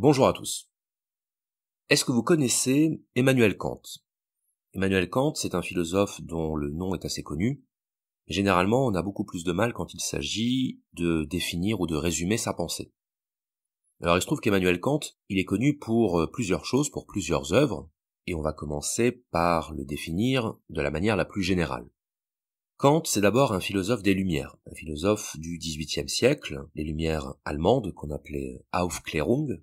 Bonjour à tous. Est-ce que vous connaissez Emmanuel Kant? Emmanuel Kant, c'est un philosophe dont le nom est assez connu. Généralement, on a beaucoup plus de mal quand il s'agit de définir ou de résumer sa pensée. Alors il se trouve qu'Emmanuel Kant, il est connu pour euh, plusieurs choses, pour plusieurs œuvres, et on va commencer par le définir de la manière la plus générale. Kant, c'est d'abord un philosophe des Lumières, un philosophe du XVIIIe siècle, les Lumières allemandes qu'on appelait Aufklärung,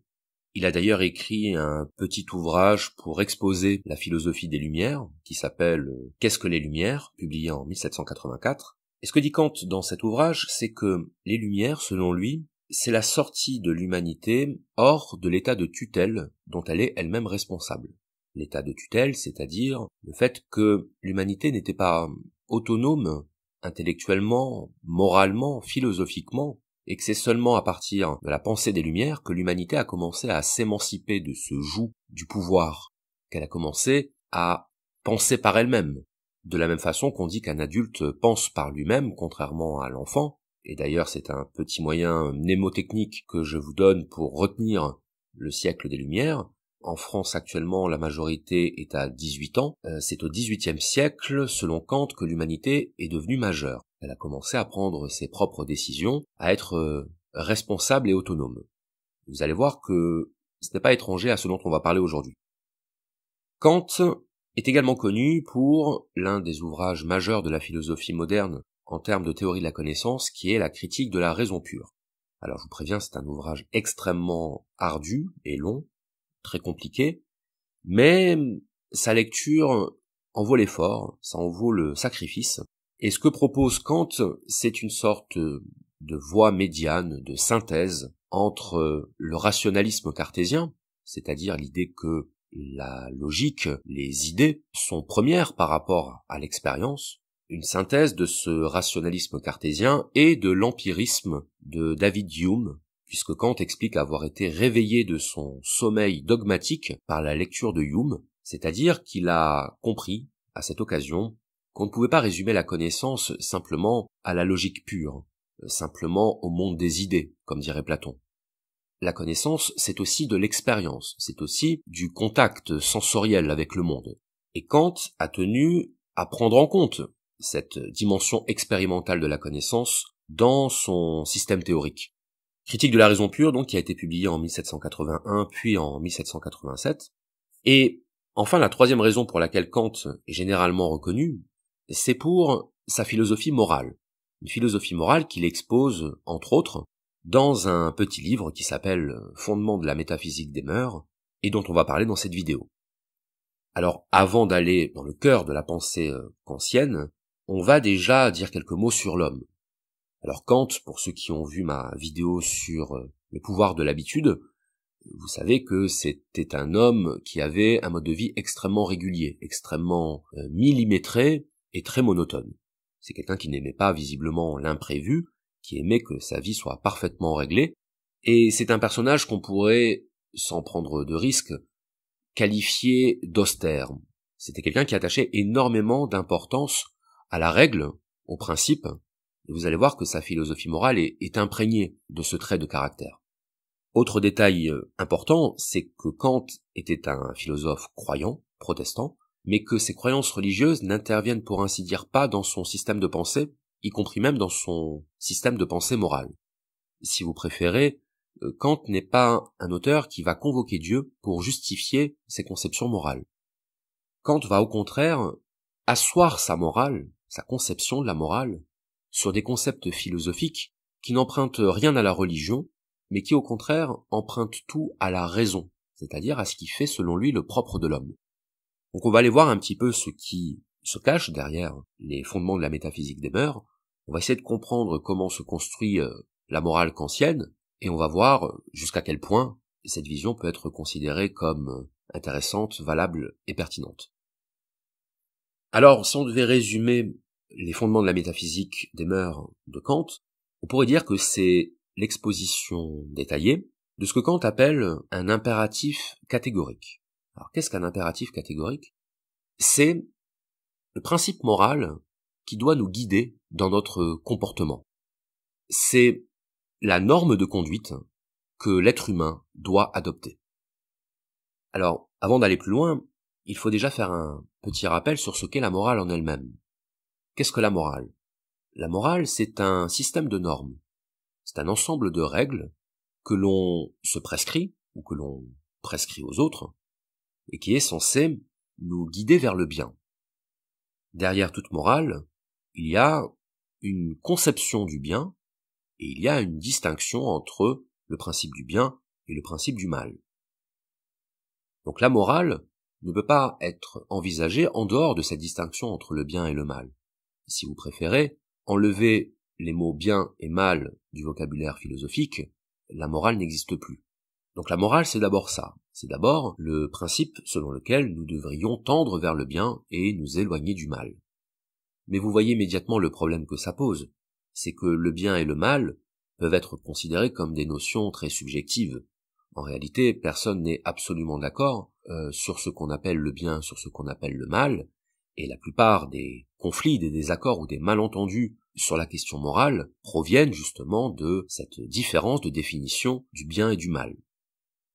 il a d'ailleurs écrit un petit ouvrage pour exposer la philosophie des Lumières, qui s'appelle Qu'est-ce que les Lumières, publié en 1784. Et ce que dit Kant dans cet ouvrage, c'est que les Lumières, selon lui, c'est la sortie de l'humanité hors de l'état de tutelle dont elle est elle-même responsable. L'état de tutelle, c'est-à-dire le fait que l'humanité n'était pas autonome intellectuellement, moralement, philosophiquement, et que c'est seulement à partir de la pensée des Lumières que l'humanité a commencé à s'émanciper de ce joug du pouvoir, qu'elle a commencé à penser par elle-même, de la même façon qu'on dit qu'un adulte pense par lui-même, contrairement à l'enfant, et d'ailleurs c'est un petit moyen mnémotechnique que je vous donne pour retenir le siècle des Lumières, en France actuellement, la majorité est à 18 ans. Euh, c'est au XVIIIe siècle, selon Kant, que l'humanité est devenue majeure. Elle a commencé à prendre ses propres décisions, à être euh, responsable et autonome. Vous allez voir que ce n'est pas étranger à ce dont on va parler aujourd'hui. Kant est également connu pour l'un des ouvrages majeurs de la philosophie moderne en termes de théorie de la connaissance, qui est la critique de la raison pure. Alors je vous préviens, c'est un ouvrage extrêmement ardu et long, très compliqué, mais sa lecture en vaut l'effort, ça en vaut le sacrifice. Et ce que propose Kant, c'est une sorte de voie médiane, de synthèse entre le rationalisme cartésien, c'est-à-dire l'idée que la logique, les idées sont premières par rapport à l'expérience, une synthèse de ce rationalisme cartésien et de l'empirisme de David Hume, puisque Kant explique avoir été réveillé de son sommeil dogmatique par la lecture de Hume, c'est-à-dire qu'il a compris, à cette occasion, qu'on ne pouvait pas résumer la connaissance simplement à la logique pure, simplement au monde des idées, comme dirait Platon. La connaissance, c'est aussi de l'expérience, c'est aussi du contact sensoriel avec le monde. Et Kant a tenu à prendre en compte cette dimension expérimentale de la connaissance dans son système théorique. Critique de la raison pure, donc, qui a été publié en 1781 puis en 1787. Et enfin, la troisième raison pour laquelle Kant est généralement reconnu, c'est pour sa philosophie morale. Une philosophie morale qu'il expose, entre autres, dans un petit livre qui s'appelle Fondement de la métaphysique des mœurs, et dont on va parler dans cette vidéo. Alors, avant d'aller dans le cœur de la pensée euh, kantienne, on va déjà dire quelques mots sur l'homme. Alors Kant, pour ceux qui ont vu ma vidéo sur euh, le pouvoir de l'habitude, vous savez que c'était un homme qui avait un mode de vie extrêmement régulier, extrêmement euh, millimétré très monotone. C'est quelqu'un qui n'aimait pas visiblement l'imprévu, qui aimait que sa vie soit parfaitement réglée, et c'est un personnage qu'on pourrait, sans prendre de risques, qualifier d'austère. C'était quelqu'un qui attachait énormément d'importance à la règle, au principe, et vous allez voir que sa philosophie morale est, imprégnée de ce trait de caractère. Autre détail euh, important, c'est que Kant était un philosophe croyant, protestant, mais que ses croyances religieuses n'interviennent pour ainsi dire pas dans son système de pensée, y compris même dans son système de pensée morale. Si vous préférez, euh, Kant n'est pas un auteur qui va convoquer Dieu pour justifier ses conceptions morales. Kant va au contraire asseoir sa morale, sa conception de la morale, sur des concepts philosophiques qui n'empruntent rien à la religion, mais qui au contraire empruntent tout à la raison, c'est-à-dire à ce qui fait selon lui le propre de l'homme. Donc on va aller voir un petit peu ce qui se cache derrière les fondements de la métaphysique des mœurs, on va essayer de comprendre comment se construit euh, la morale kantienne, et on va voir jusqu'à quel point cette vision peut être considérée comme euh, intéressante, valable et pertinente. Alors, si on devait résumer les fondements de la métaphysique des mœurs de Kant, on pourrait dire que c'est l'exposition détaillée de ce que Kant appelle un impératif catégorique. Alors qu'est-ce qu'un impératif catégorique? C'est le principe moral qui doit nous guider dans notre comportement. C'est la norme de conduite que l'être humain doit adopter. Alors, avant d'aller plus loin, il faut déjà faire un petit rappel sur ce qu'est la morale en elle-même. Qu'est-ce que la morale? La morale, c'est un système de normes. C'est un ensemble de règles que l'on se prescrit, ou que l'on prescrit aux autres, et qui est censé nous guider vers le bien. Derrière toute morale, il y a une conception du bien, et il y a une distinction entre le principe du bien et le principe du mal. Donc la morale ne peut pas être envisagée en dehors de cette distinction entre le bien et le mal. Si vous préférez, enlever les mots bien et mal du vocabulaire philosophique, la morale n'existe plus. Donc la morale, c'est d'abord ça. C'est d'abord le principe selon lequel nous devrions tendre vers le bien et nous éloigner du mal. Mais vous voyez immédiatement le problème que ça pose. C'est que le bien et le mal peuvent être considérés comme des notions très subjectives. En réalité, personne n'est absolument d'accord euh, sur ce qu'on appelle le bien, sur ce qu'on appelle le mal, et la plupart des conflits, des désaccords ou des malentendus sur la question morale proviennent justement de cette différence de définition du bien et du mal.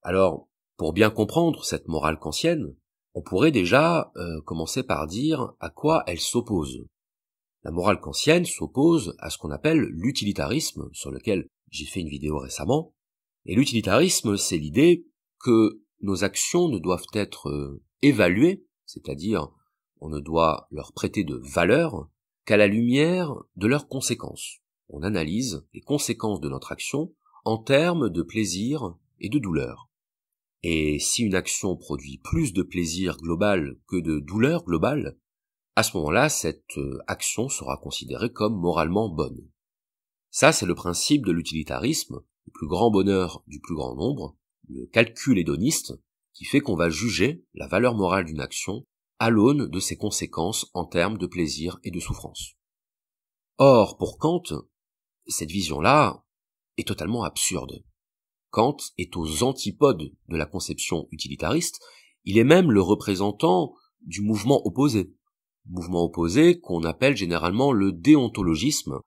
Alors, pour bien comprendre cette morale kantienne, on pourrait déjà euh, commencer par dire à quoi elle s'oppose. La morale kantienne s'oppose à ce qu'on appelle l'utilitarisme, sur lequel j'ai fait une vidéo récemment. Et l'utilitarisme, c'est l'idée que nos actions ne doivent être euh, évaluées, c'est-à-dire on ne doit leur prêter de valeur qu'à la lumière de leurs conséquences. On analyse les conséquences de notre action en termes de plaisir et de douleur. Et si une action produit plus de plaisir global que de douleur globale, à ce moment-là, cette euh, action sera considérée comme moralement bonne. Ça, c'est le principe de l'utilitarisme, le plus grand bonheur du plus grand nombre, le calcul hédoniste, qui fait qu'on va juger la valeur morale d'une action à l'aune de ses conséquences en termes de plaisir et de souffrance. Or, pour Kant, cette vision-là est totalement absurde. Kant est aux antipodes de la conception utilitariste, il est même le représentant du mouvement opposé, mouvement opposé qu'on appelle généralement le déontologisme,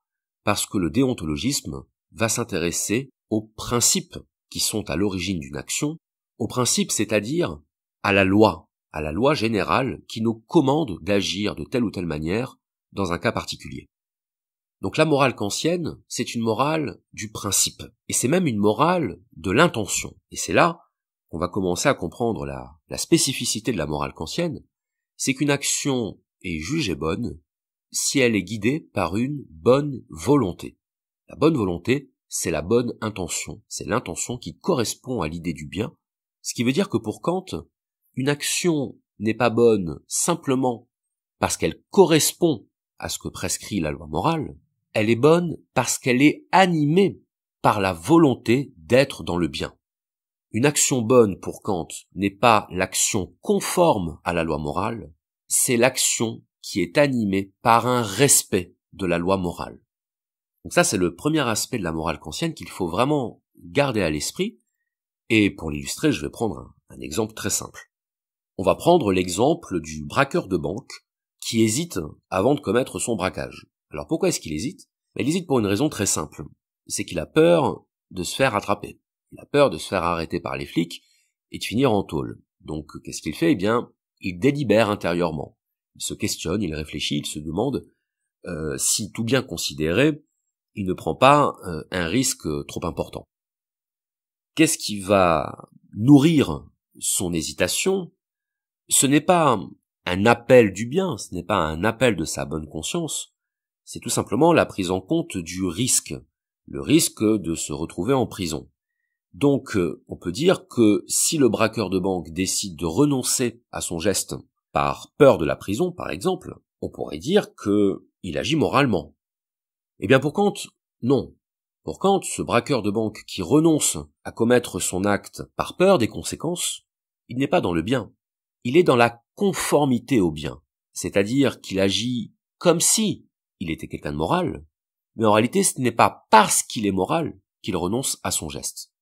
parce que le déontologisme va s'intéresser aux principes qui sont à l'origine d'une action, aux principes c'est-à-dire à la loi, à la loi générale qui nous commande d'agir de telle ou telle manière dans un cas particulier. Donc la morale kantienne, c'est une morale du principe, et c'est même une morale de l'intention. Et c'est là qu'on va commencer à comprendre la, spécificité de la morale kantienne, c'est qu'une action est jugée bonne si elle est guidée par une bonne volonté. La bonne volonté, c'est la bonne intention, c'est l'intention qui correspond à l'idée du bien, ce qui veut dire que pour Kant, une action n'est pas bonne simplement parce qu'elle correspond à ce que prescrit la loi morale, elle est bonne parce qu'elle est animée par la volonté d'être dans le bien. Une action bonne pour Kant n'est pas l'action conforme à la loi morale, c'est l'action qui est animée par un respect de la loi morale. Donc ça, c'est le premier aspect de la morale kantienne qu'il faut vraiment garder à l'esprit. Et pour l'illustrer, je vais prendre un, exemple très simple. On va prendre l'exemple du braqueur de banque qui hésite avant de commettre son braquage. Alors pourquoi est-ce qu'il hésite? Il hésite pour une raison très simple. C'est qu'il a peur de se faire attraper. Il a peur de se faire arrêter par les flics et de finir en tôle. Donc qu'est-ce qu'il fait? Eh bien, il délibère intérieurement. Il se questionne, il réfléchit, il se demande euh, si tout bien considéré, il ne prend pas euh, un risque trop important. Qu'est-ce qui va nourrir son hésitation? Ce n'est pas un appel du bien, ce n'est pas un appel de sa bonne conscience, c'est tout simplement la prise en compte du risque, le risque de se retrouver en prison. Donc euh, on peut dire que si le braqueur de banque décide de renoncer à son geste par peur de la prison, par exemple, on pourrait dire que il agit moralement. Eh bien pour Kant, non. Pour Kant, ce braqueur de banque qui renonce à commettre son acte par peur des conséquences, il n'est pas dans le bien. Il est dans la conformité au bien. C'est-à-dire qu'il agit comme si il était quelqu'un de moral, mais en réalité ce n'est pas parce qu'il est moral qu'il renonce à son geste.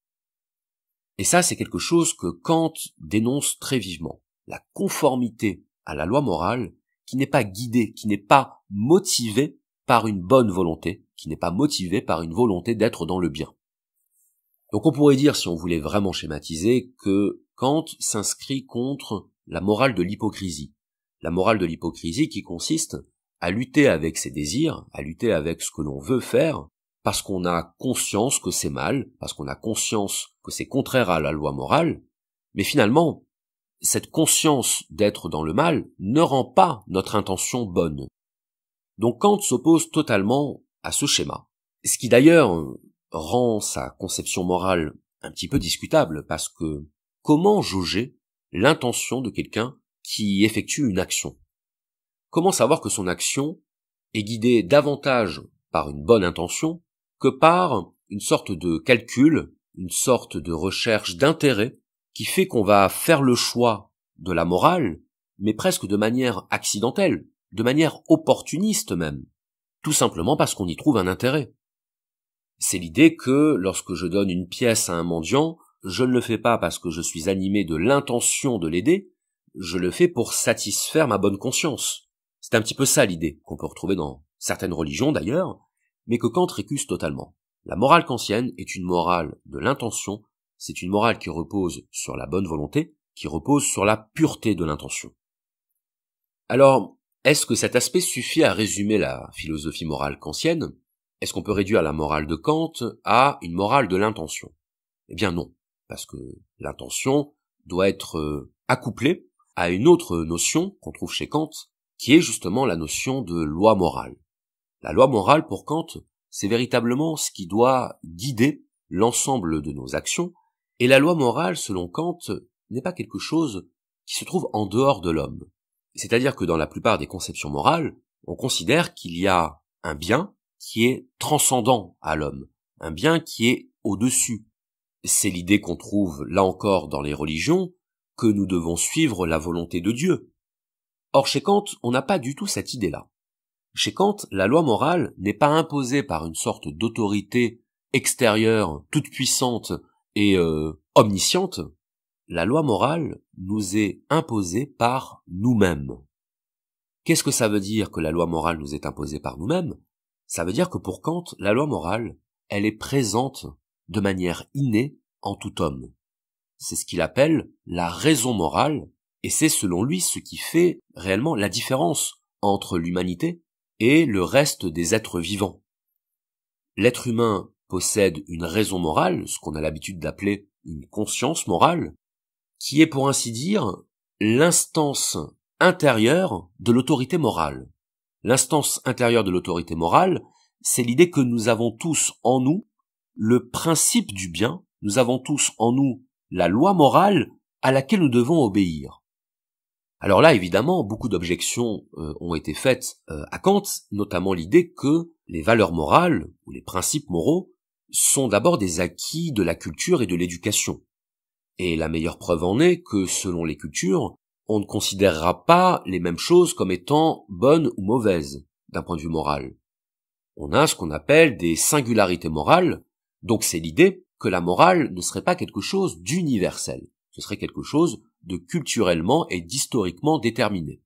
Et ça, c'est quelque chose que Kant dénonce très vivement. La conformité à la loi morale qui n'est pas guidée, qui n'est pas motivée par une bonne volonté, qui n'est pas motivée par une volonté d'être dans le bien. Donc on pourrait dire, si on voulait vraiment schématiser, que Kant s'inscrit contre la morale de l'hypocrisie. La morale de l'hypocrisie qui consiste à lutter avec ses désirs, à lutter avec ce que l'on veut faire, parce qu'on a conscience que c'est mal, parce qu'on a conscience que c'est contraire à la loi morale, mais finalement, cette conscience d'être dans le mal ne rend pas notre intention bonne. Donc Kant s'oppose totalement à ce schéma. Ce qui d'ailleurs rend sa conception morale un petit peu discutable, parce que comment jauger l'intention de quelqu'un qui effectue une action? Comment savoir que son action est guidée davantage par une bonne intention que par une sorte de calcul, une sorte de recherche d'intérêt qui fait qu'on va faire le choix de la morale, mais presque de manière accidentelle, de manière opportuniste même, tout simplement parce qu'on y trouve un intérêt. C'est l'idée que lorsque je donne une pièce à un mendiant, je ne le fais pas parce que je suis animé de l'intention de l'aider, je le fais pour satisfaire ma bonne conscience. C'est un petit peu ça l'idée, qu'on peut retrouver dans certaines religions d'ailleurs, mais que Kant récuse totalement. La morale kantienne est une morale de l'intention, c'est une morale qui repose sur la bonne volonté, qui repose sur la pureté de l'intention. Alors, est-ce que cet aspect suffit à résumer la philosophie morale kantienne? Est-ce qu'on peut réduire la morale de Kant à une morale de l'intention? Eh bien non, parce que l'intention doit être euh, accouplée à une autre notion qu'on trouve chez Kant, qui est justement la notion de loi morale. La loi morale pour Kant, c'est véritablement ce qui doit guider l'ensemble de nos actions, et la loi morale, selon Kant, n'est pas quelque chose qui se trouve en dehors de l'homme. C'est-à-dire que dans la plupart des conceptions morales, on considère qu'il y a un bien qui est transcendant à l'homme, un bien qui est au-dessus. C'est l'idée qu'on trouve là encore dans les religions, que nous devons suivre la volonté de Dieu. Or chez Kant, on n'a pas du tout cette idée-là. Chez Kant, la loi morale n'est pas imposée par une sorte d'autorité extérieure, toute puissante et euh, omnisciente, la loi morale nous est imposée par nous-mêmes. Qu'est-ce que ça veut dire que la loi morale nous est imposée par nous-mêmes? Ça veut dire que pour Kant, la loi morale, elle est présente de manière innée en tout homme. C'est ce qu'il appelle la raison morale, et c'est selon lui ce qui fait réellement la différence entre l'humanité et le reste des êtres vivants. L'être humain possède une raison morale, ce qu'on a l'habitude d'appeler une conscience morale, qui est pour ainsi dire l'instance intérieure de l'autorité morale. L'instance intérieure de l'autorité morale, c'est l'idée que nous avons tous en nous le principe du bien, nous avons tous en nous la loi morale à laquelle nous devons obéir. Alors là, évidemment, beaucoup d'objections euh, ont été faites euh, à Kant, notamment l'idée que les valeurs morales, ou les principes moraux, sont d'abord des acquis de la culture et de l'éducation. Et la meilleure preuve en est que, selon les cultures, on ne considérera pas les mêmes choses comme étant bonnes ou mauvaises, d'un point de vue moral. On a ce qu'on appelle des singularités morales, donc c'est l'idée que la morale ne serait pas quelque chose d'universel, ce serait quelque chose de culturellement et d'historiquement déterminé.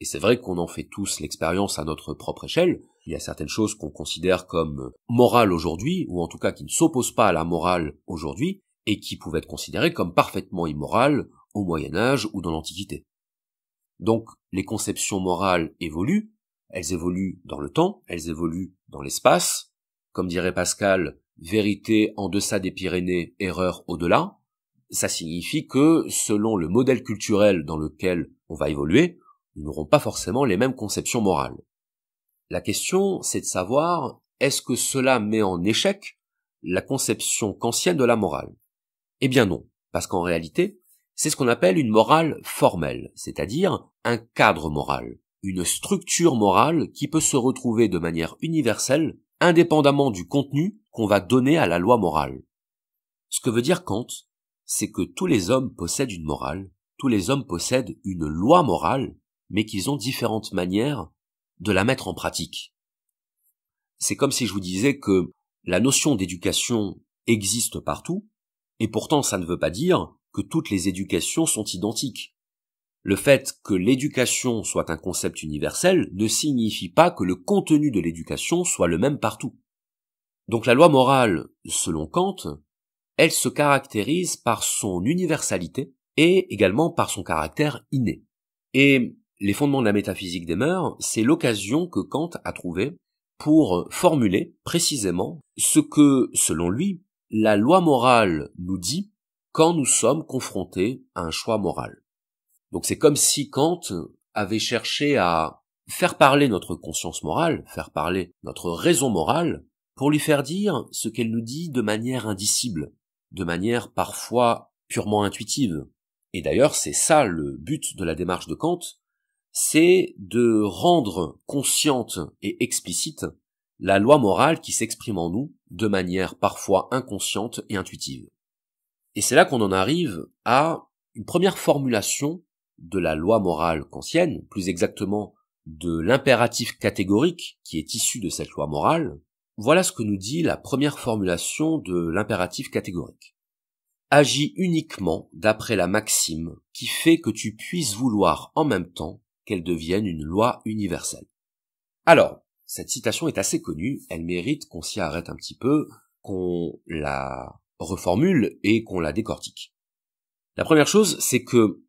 Et c'est vrai qu'on en fait tous l'expérience à notre propre échelle, il y a certaines choses qu'on considère comme morales aujourd'hui, ou en tout cas qui ne s'opposent pas à la morale aujourd'hui, et qui pouvaient être considérées comme parfaitement immorales au Moyen Âge ou dans l'Antiquité. Donc les conceptions morales évoluent, elles évoluent dans le temps, elles évoluent dans l'espace, comme dirait Pascal, vérité en deçà des Pyrénées, erreur au-delà, ça signifie que selon le modèle culturel dans lequel on va évoluer, nous n'aurons pas forcément les mêmes conceptions morales. La question, c'est de savoir est-ce que cela met en échec la conception kantienne de la morale? Eh bien non, parce qu'en réalité, c'est ce qu'on appelle une morale formelle, c'est-à-dire un cadre moral, une structure morale qui peut se retrouver de manière universelle, indépendamment du contenu qu'on va donner à la loi morale. Ce que veut dire Kant, c'est que tous les hommes possèdent une morale, tous les hommes possèdent une loi morale, mais qu'ils ont différentes manières de la mettre en pratique. C'est comme si je vous disais que la notion d'éducation existe partout, et pourtant, ça ne veut pas dire que toutes les éducations sont identiques. Le fait que l'éducation soit un concept universel ne signifie pas que le contenu de l'éducation soit le même partout. Donc la loi morale, selon Kant, elle se caractérise par son universalité et également par son caractère inné. Et les fondements de la métaphysique des mœurs, c'est l'occasion que Kant a trouvé pour formuler précisément ce que, selon lui, la loi morale nous dit quand nous sommes confrontés à un choix moral. Donc c'est comme si Kant avait cherché à faire parler notre conscience morale, faire parler notre raison morale, pour lui faire dire ce qu'elle nous dit de manière indicible, de manière parfois purement intuitive. Et d'ailleurs, c'est ça le but de la démarche de Kant, c'est de rendre consciente et explicite la loi morale qui s'exprime en nous de manière parfois inconsciente et intuitive. Et c'est là qu'on en arrive à une première formulation de la loi morale kantienne, plus exactement de l'impératif catégorique qui est issu de cette loi morale. Voilà ce que nous dit la première formulation de l'impératif catégorique. Agis uniquement d'après la maxime qui fait que tu puisses vouloir en même temps qu'elle devienne une loi universelle. Alors, cette citation est assez connue, elle mérite qu'on s'y arrête un petit peu, qu'on la reformule et qu'on la décortique. La première chose, c'est que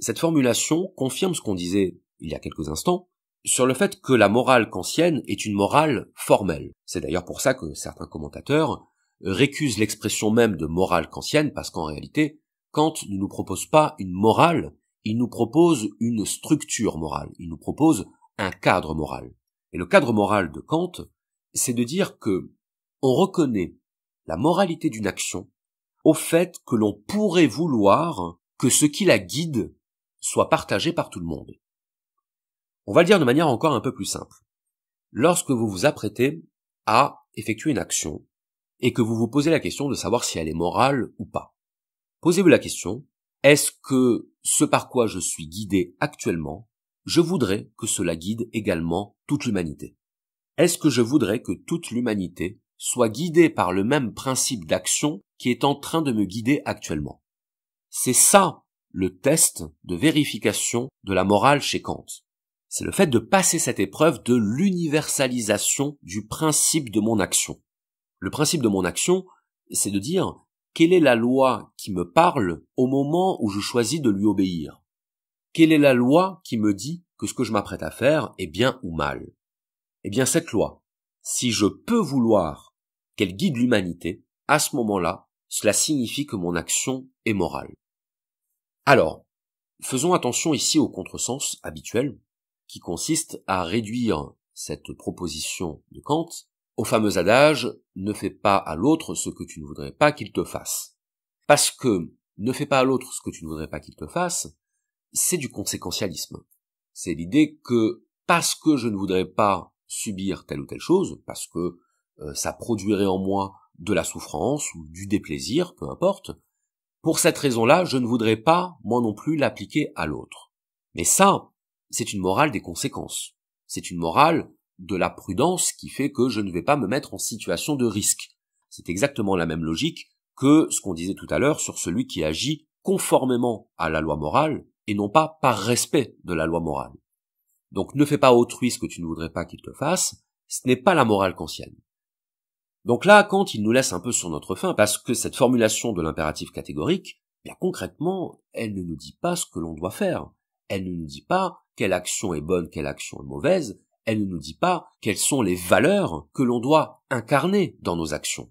cette formulation confirme ce qu'on disait il y a quelques instants sur le fait que la morale kantienne est une morale formelle. C'est d'ailleurs pour ça que certains commentateurs récusent l'expression même de morale kantienne parce qu'en réalité, Kant ne nous propose pas une morale, il nous propose une structure morale, il nous propose un cadre moral. Et le cadre moral de Kant, c'est de dire que on reconnaît la moralité d'une action au fait que l'on pourrait vouloir que ce qui la guide soit partagé par tout le monde. On va le dire de manière encore un peu plus simple. Lorsque vous vous apprêtez à effectuer une action et que vous vous posez la question de savoir si elle est morale ou pas, posez-vous la question, est-ce que ce par quoi je suis guidé actuellement, je voudrais que cela guide également toute l'humanité? Est-ce que je voudrais que toute l'humanité soit guidée par le même principe d'action qui est en train de me guider actuellement? C'est ça le test de vérification de la morale chez Kant. C'est le fait de passer cette épreuve de l'universalisation du principe de mon action. Le principe de mon action, c'est de dire quelle est la loi qui me parle au moment où je choisis de lui obéir? Quelle est la loi qui me dit que ce que je m'apprête à faire est bien ou mal? Eh bien cette loi, si je peux vouloir qu'elle guide l'humanité, à ce moment-là, cela signifie que mon action est morale. Alors, faisons attention ici au contresens habituel, qui consiste à réduire cette proposition de Kant au fameux adage ne fais pas à l'autre ce que tu ne voudrais pas qu'il te fasse. Parce que ne fais pas à l'autre ce que tu ne voudrais pas qu'il te fasse, c'est du conséquentialisme. C'est l'idée que parce que je ne voudrais pas subir telle ou telle chose, parce que euh, ça produirait en moi de la souffrance ou du déplaisir, peu importe, pour cette raison-là, je ne voudrais pas, moi non plus, l'appliquer à l'autre. Mais ça, c'est une morale des conséquences. C'est une morale de la prudence qui fait que je ne vais pas me mettre en situation de risque. C'est exactement la même logique que ce qu'on disait tout à l'heure sur celui qui agit conformément à la loi morale et non pas par respect de la loi morale. Donc ne fais pas autrui ce que tu ne voudrais pas qu'il te fasse, ce n'est pas la morale kantienne. Donc là, quand il nous laisse un peu sur notre faim, parce que cette formulation de l'impératif catégorique, bien concrètement, elle ne nous dit pas ce que l'on doit faire. Elle ne nous dit pas quelle action est bonne, quelle action est mauvaise. Elle ne nous dit pas quelles sont les valeurs que l'on doit incarner dans nos actions.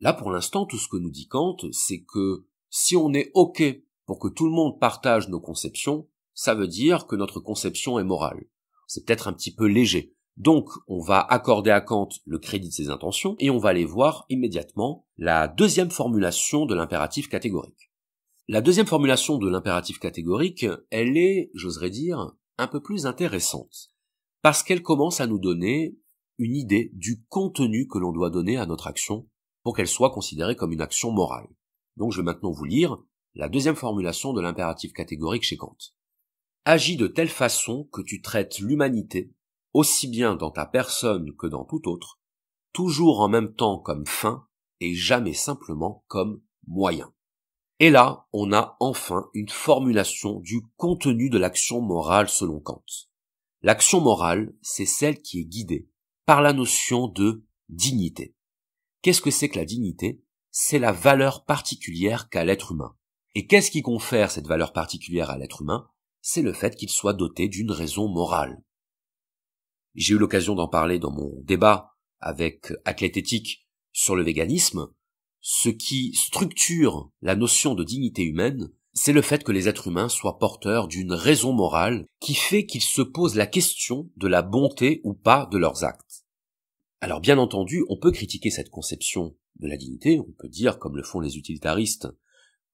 Là, pour l'instant, tout ce que nous dit Kant, c'est que si on est OK pour que tout le monde partage nos conceptions, ça veut dire que notre conception est morale. C'est peut-être un petit peu léger. Donc, on va accorder à Kant le crédit de ses intentions et on va aller voir immédiatement la deuxième formulation de l'impératif catégorique. La deuxième formulation de l'impératif catégorique, elle est, j'oserais dire, un peu plus intéressante, parce qu'elle commence à nous donner une idée du contenu que l'on doit donner à notre action pour qu'elle soit considérée comme une action morale. Donc je vais maintenant vous lire la deuxième formulation de l'impératif catégorique chez Kant. Agis de telle façon que tu traites l'humanité aussi bien dans ta personne que dans tout autre, toujours en même temps comme fin et jamais simplement comme moyen. Et là, on a enfin une formulation du contenu de l'action morale selon Kant. L'action morale, c'est celle qui est guidée par la notion de dignité. Qu'est-ce que c'est que la dignité? C'est la valeur particulière qu'a l'être humain. Et qu'est-ce qui confère cette valeur particulière à l'être humain? C'est le fait qu'il soit doté d'une raison morale. J'ai eu l'occasion d'en parler dans mon débat avec Athlététique sur le véganisme. Ce qui structure la notion de dignité humaine, c'est le fait que les êtres humains soient porteurs d'une raison morale qui fait qu'ils se posent la question de la bonté ou pas de leurs actes. Alors bien entendu, on peut critiquer cette conception de la dignité, on peut dire, comme le font les utilitaristes,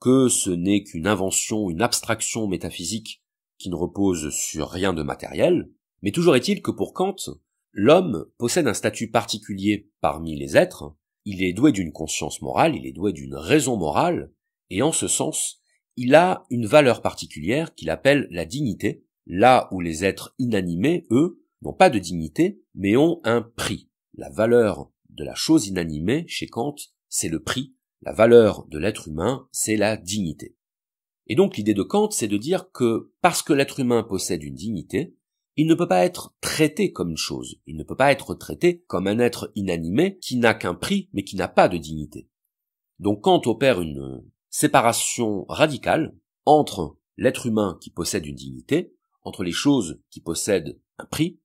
que ce n'est qu'une invention, une abstraction métaphysique qui ne repose sur rien de matériel, mais toujours est-il que pour Kant, l'homme possède un statut particulier parmi les êtres, il est doué d'une conscience morale, il est doué d'une raison morale, et en ce sens, il a une valeur particulière qu'il appelle la dignité, là où les êtres inanimés, eux, n'ont pas de dignité, mais ont un prix. La valeur de la chose inanimée, chez Kant, c'est le prix la valeur de l'être humain, c'est la dignité. Et donc l'idée de Kant, c'est de dire que parce que l'être humain possède une dignité, il ne peut pas être traité comme une chose, il ne peut pas être traité comme un être inanimé qui n'a qu'un prix mais qui n'a pas de dignité. Donc Kant opère une séparation radicale entre l'être humain qui possède une dignité, entre les choses qui possèdent un prix,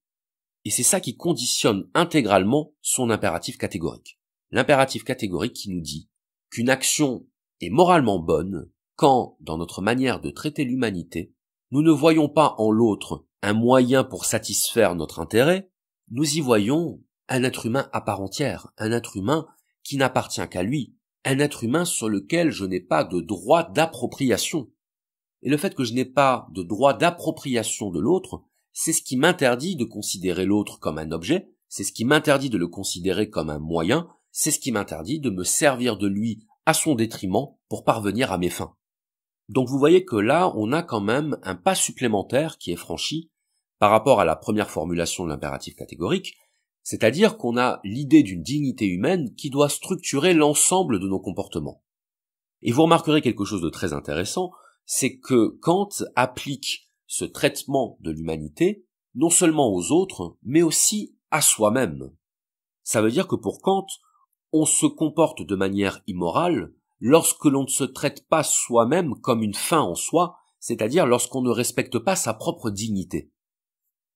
et c'est ça qui conditionne intégralement son impératif catégorique. L'impératif catégorique qui nous dit qu'une action est moralement bonne quand, dans notre manière de traiter l'humanité, nous ne voyons pas en l'autre un moyen pour satisfaire notre intérêt, nous y voyons un être humain à part entière, un être humain qui n'appartient qu'à lui, un être humain sur lequel je n'ai pas de droit d'appropriation. Et le fait que je n'ai pas de droit d'appropriation de l'autre, c'est ce qui m'interdit de considérer l'autre comme un objet, c'est ce qui m'interdit de le considérer comme un moyen, c'est ce qui m'interdit de me servir de lui à son détriment pour parvenir à mes fins. Donc vous voyez que là, on a quand même un pas supplémentaire qui est franchi par rapport à la première formulation de l'impératif catégorique, c'est-à-dire qu'on a l'idée d'une dignité humaine qui doit structurer l'ensemble de nos comportements. Et vous remarquerez quelque chose de très intéressant, c'est que Kant applique ce traitement de l'humanité non seulement aux autres, mais aussi à soi-même. Ça veut dire que pour Kant, on se comporte de manière immorale lorsque l'on ne se traite pas soi-même comme une fin en soi, c'est-à-dire lorsqu'on ne respecte pas sa propre dignité.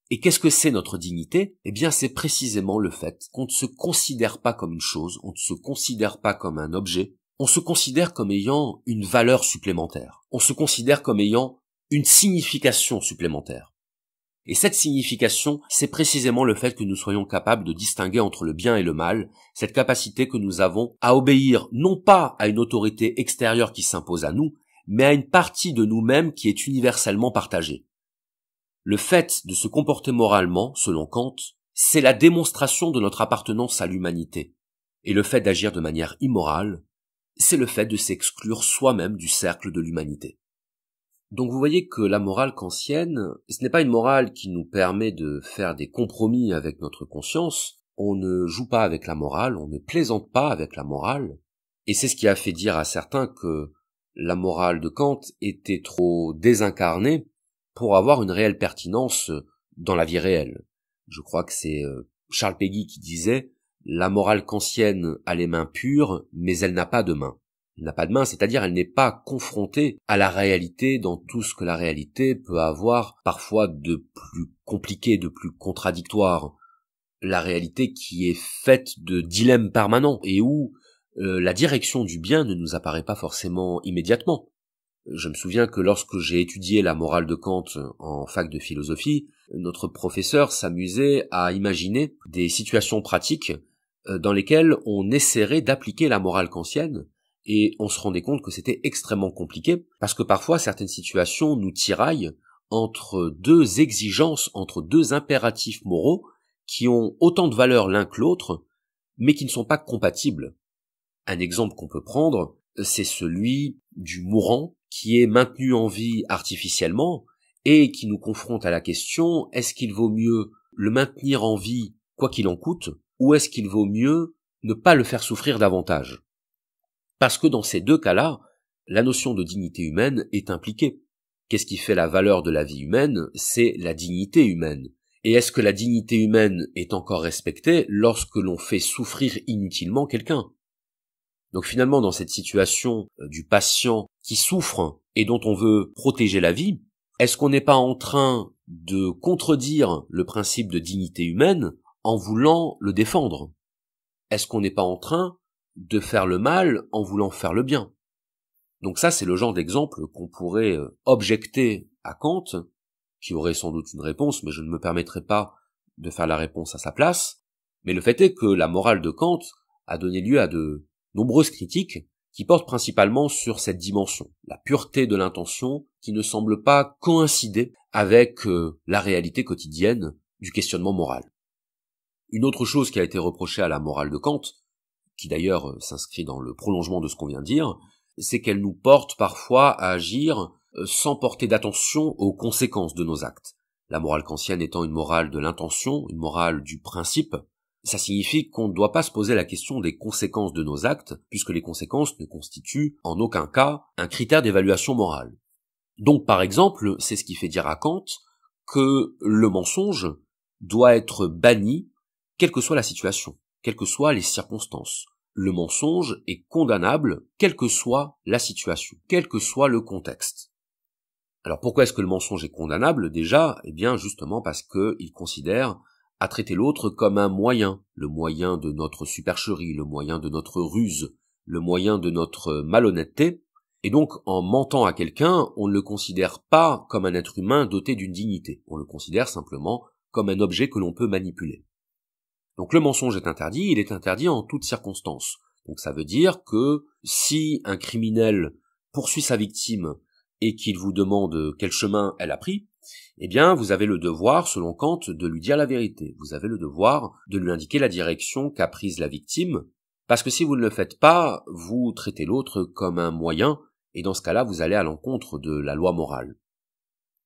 Et qu'est-ce que c'est notre dignité? Eh bien, c'est précisément le fait qu'on ne se considère pas comme une chose, on ne se considère pas comme un objet, on se considère comme ayant une valeur supplémentaire, on se considère comme ayant une signification supplémentaire. Et cette signification, c'est précisément le fait que nous soyons capables de distinguer entre le bien et le mal, cette capacité que nous avons à obéir non pas à une autorité extérieure qui s'impose à nous, mais à une partie de nous-mêmes qui est universellement partagée. Le fait de se comporter moralement, selon Kant, c'est la démonstration de notre appartenance à l'humanité. Et le fait d'agir de manière immorale, c'est le fait de s'exclure soi-même du cercle de l'humanité. Donc vous voyez que la morale kantienne, ce n'est pas une morale qui nous permet de faire des compromis avec notre conscience, on ne joue pas avec la morale, on ne plaisante pas avec la morale, et c'est ce qui a fait dire à certains que la morale de Kant était trop désincarnée pour avoir une réelle pertinence dans la vie réelle. Je crois que c'est euh, Charles Péguy qui disait la morale kantienne a les mains pures, mais elle n'a pas de mains n'a pas de main, c'est-à-dire elle n'est pas confrontée à la réalité dans tout ce que la réalité peut avoir parfois de plus compliqué, de plus contradictoire. La réalité qui est faite de dilemmes permanents et où euh, la direction du bien ne nous apparaît pas forcément immédiatement. Je me souviens que lorsque j'ai étudié la morale de Kant en fac de philosophie, notre professeur s'amusait à imaginer des situations pratiques euh, dans lesquelles on essaierait d'appliquer la morale kantienne et on se rendait compte que c'était extrêmement compliqué parce que parfois certaines situations nous tiraillent entre deux exigences, entre deux impératifs moraux qui ont autant de valeur l'un que l'autre, mais qui ne sont pas compatibles. Un exemple qu'on peut prendre, c'est celui du mourant qui est maintenu en vie artificiellement et qui nous confronte à la question est-ce qu'il vaut mieux le maintenir en vie quoi qu'il en coûte ou est-ce qu'il vaut mieux ne pas le faire souffrir davantage? Parce que dans ces deux cas-là, la notion de dignité humaine est impliquée. Qu'est-ce qui fait la valeur de la vie humaine? C'est la dignité humaine. Et est-ce que la dignité humaine est encore respectée lorsque l'on fait souffrir inutilement quelqu'un? Donc finalement, dans cette situation euh, du patient qui souffre et dont on veut protéger la vie, est-ce qu'on n'est pas en train de contredire le principe de dignité humaine en voulant le défendre? Est-ce qu'on n'est pas en train de faire le mal en voulant faire le bien Donc ça, c'est le genre d'exemple qu'on pourrait euh, objecter à Kant, qui aurait sans doute une réponse, mais je ne me permettrai pas de faire la réponse à sa place. Mais le fait est que la morale de Kant a donné lieu à de nombreuses critiques qui portent principalement sur cette dimension, la pureté de l'intention qui ne semble pas coïncider avec euh, la réalité quotidienne du questionnement moral. Une autre chose qui a été reprochée à la morale de Kant, qui d'ailleurs euh, s'inscrit dans le prolongement de ce qu'on vient de dire, c'est qu'elle nous porte parfois à agir euh, sans porter d'attention aux conséquences de nos actes. La morale kantienne étant une morale de l'intention, une morale du principe, ça signifie qu'on ne doit pas se poser la question des conséquences de nos actes, puisque les conséquences ne constituent en aucun cas un critère d'évaluation morale. Donc par exemple, c'est ce qui fait dire à Kant que le mensonge doit être banni quelle que soit la situation, quelles que soient les circonstances. Le mensonge est condamnable quelle que soit la situation, quel que soit le contexte. Alors pourquoi est-ce que le mensonge est condamnable? Déjà Eh bien justement parce qu'il considère à traiter l'autre comme un moyen, le moyen de notre supercherie, le moyen de notre ruse, le moyen de notre malhonnêteté, et donc en mentant à quelqu'un, on ne le considère pas comme un être humain doté d'une dignité, on le considère simplement comme un objet que l'on peut manipuler. Donc le mensonge est interdit, il est interdit en toutes circonstances. Donc ça veut dire que si un criminel poursuit sa victime et qu'il vous demande quel chemin elle a pris, eh bien, vous avez le devoir, selon Kant, de lui dire la vérité. Vous avez le devoir de lui indiquer la direction qu'a prise la victime, parce que si vous ne le faites pas, vous traitez l'autre comme un moyen, et dans ce cas-là, vous allez à l'encontre de la loi morale.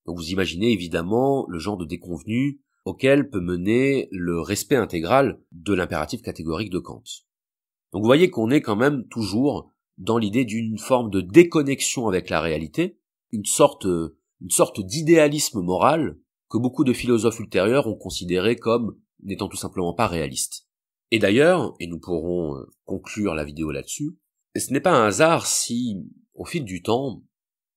Donc vous imaginez évidemment le genre de déconvenu auquel peut mener le respect intégral de l'impératif catégorique de Kant. Donc vous voyez qu'on est quand même toujours dans l'idée d'une forme de déconnexion avec la réalité, une sorte une sorte d'idéalisme moral que beaucoup de philosophes ultérieurs ont considéré comme n'étant tout simplement pas réaliste. Et d'ailleurs, et nous pourrons euh, conclure la vidéo là-dessus, ce n'est pas un hasard si, au fil du temps,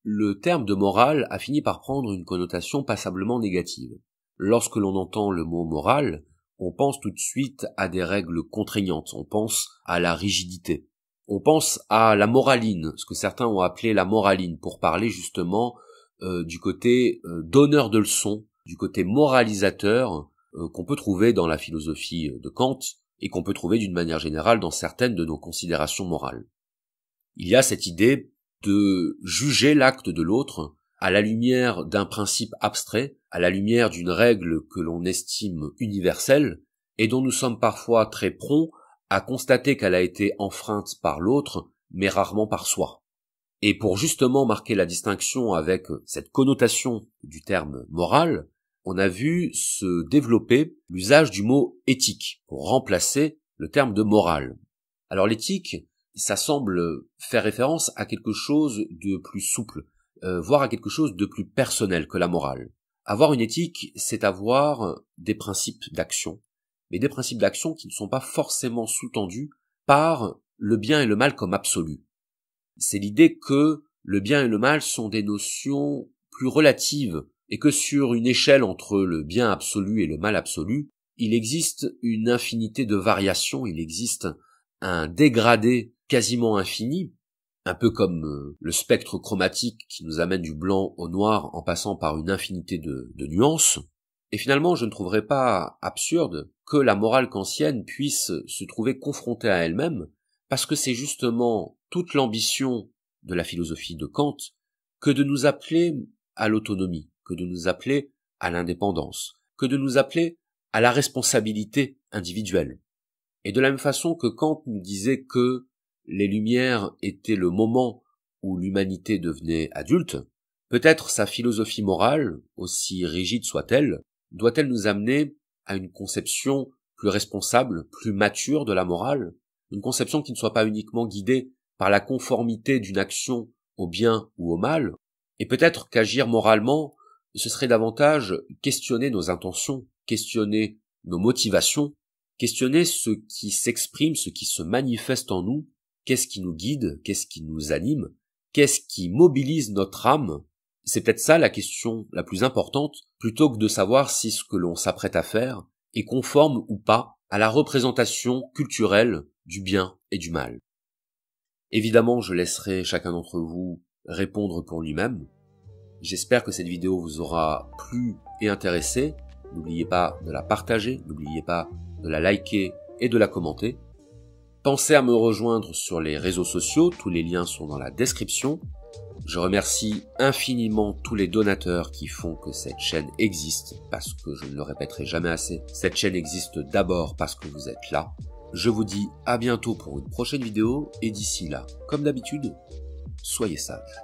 le terme de morale a fini par prendre une connotation passablement négative. Lorsque l'on entend le mot morale, on pense tout de suite à des règles contraignantes, on pense à la rigidité, on pense à la moraline, ce que certains ont appelé la moraline, pour parler justement euh, du côté euh, donneur de leçons, du côté moralisateur euh, qu'on peut trouver dans la philosophie de Kant et qu'on peut trouver d'une manière générale dans certaines de nos considérations morales. Il y a cette idée de juger l'acte de l'autre à la lumière d'un principe abstrait, à la lumière d'une règle que l'on estime universelle, et dont nous sommes parfois très prompts à constater qu'elle a été enfreinte par l'autre, mais rarement par soi. Et pour justement marquer la distinction avec cette connotation du terme moral, on a vu se développer l'usage du mot éthique pour remplacer le terme de morale. Alors l'éthique, ça semble faire référence à quelque chose de plus souple, euh, voire à quelque chose de plus personnel que la morale. Avoir une éthique, c'est avoir des principes d'action, mais des principes d'action qui ne sont pas forcément sous-tendus par le bien et le mal comme absolu. C'est l'idée que le bien et le mal sont des notions plus relatives et que sur une échelle entre le bien absolu et le mal absolu, il existe une infinité de variations, il existe un dégradé quasiment infini, un peu comme euh, le spectre chromatique qui nous amène du blanc au noir en passant par une infinité de, de nuances. Et finalement, je ne trouverais pas absurde que la morale kantienne puisse se trouver confrontée à elle-même, parce que c'est justement toute l'ambition de la philosophie de Kant que de nous appeler à l'autonomie, que de nous appeler à l'indépendance, que de nous appeler à la responsabilité individuelle. Et de la même façon que Kant nous disait que les Lumières étaient le moment où l'humanité devenait adulte, peut-être sa philosophie morale, aussi rigide soit-elle, doit-elle nous amener à une conception plus responsable, plus mature de la morale, une conception qui ne soit pas uniquement guidée par la conformité d'une action au bien ou au mal, et peut-être qu'agir moralement, ce serait davantage questionner nos intentions, questionner nos motivations, questionner ce qui s'exprime, ce qui se manifeste en nous, Qu'est-ce qui nous guide? Qu'est-ce qui nous anime? Qu'est-ce qui mobilise notre âme? C'est peut-être ça la question la plus importante, plutôt que de savoir si ce que l'on s'apprête à faire est conforme ou pas à la représentation culturelle du bien et du mal. Évidemment, je laisserai chacun d'entre vous répondre pour lui-même. J'espère que cette vidéo vous aura plu et intéressé. N'oubliez pas de la partager, n'oubliez pas de la liker et de la commenter. Pensez à me rejoindre sur les réseaux sociaux, tous les liens sont dans la description. Je remercie infiniment tous les donateurs qui font que cette chaîne existe, parce que je ne le répéterai jamais assez, cette chaîne existe d'abord parce que vous êtes là. Je vous dis à bientôt pour une prochaine vidéo, et d'ici là, comme d'habitude, soyez sages.